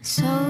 sembuh dari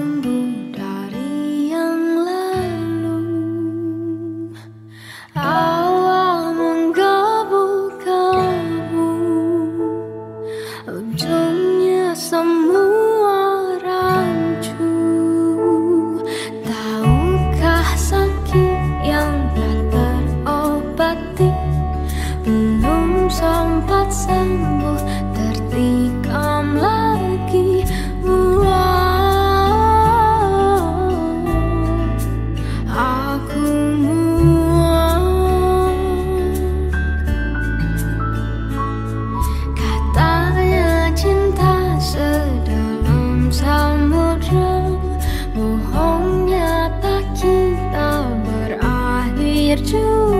virtue